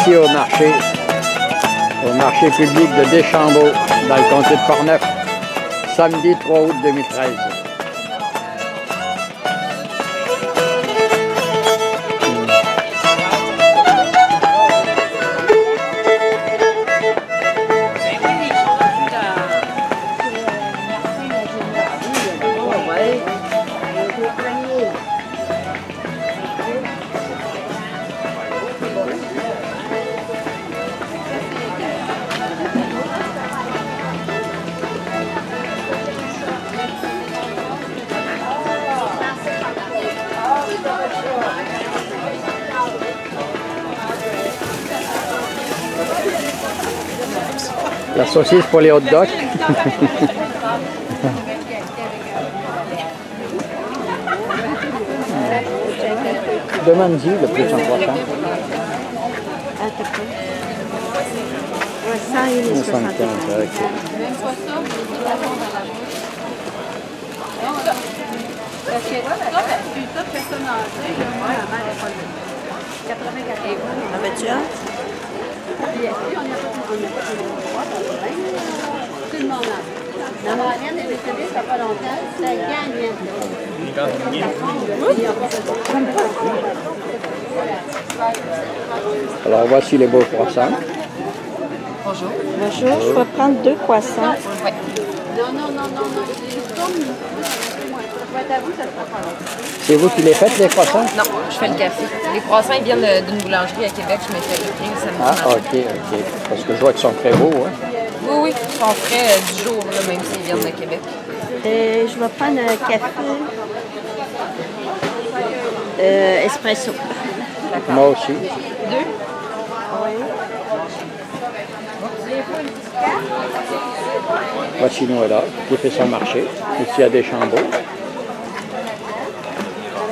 ici au marché, au marché public de Deschambault, dans le comté de Portneuf, samedi 3 août 2013. La saucisse pour les hot dogs. Demande-y le plus en croissant. T'as pas. Ouais, 100 et les 75, 75. ok. Parce que ça, puis toute personne âgée, là, moi, ma mère est pas là. 94 ans. En veux-tu un? Puis, puis, on n'a pas on n'a pas de droit, pas de problème. Tout le monde a. La marraine est décédée, ça fait pas longtemps. C'était gagnant. Alors voici les beaux croissants. Bonjour. Bonjour, je vais prendre deux croissants. Non, non, non, non, non. C'est nous. Vous, qui les faites, les croissants? Non, je fais le café. Les croissants, ils viennent de- d'une boulangerie à Québec. Je me fais livrer le samedi Ah, matin. ok, ok. Parce que je vois qu'ils sont très beaux. Hein? Oui, oui, ils sont frais euh, du jour, là, même s'ils viennent de Québec. Euh, je vais prendre un café euh, espresso. Moi aussi. Deux? Voici Noëlla qui fait son marché ici à Deschambault.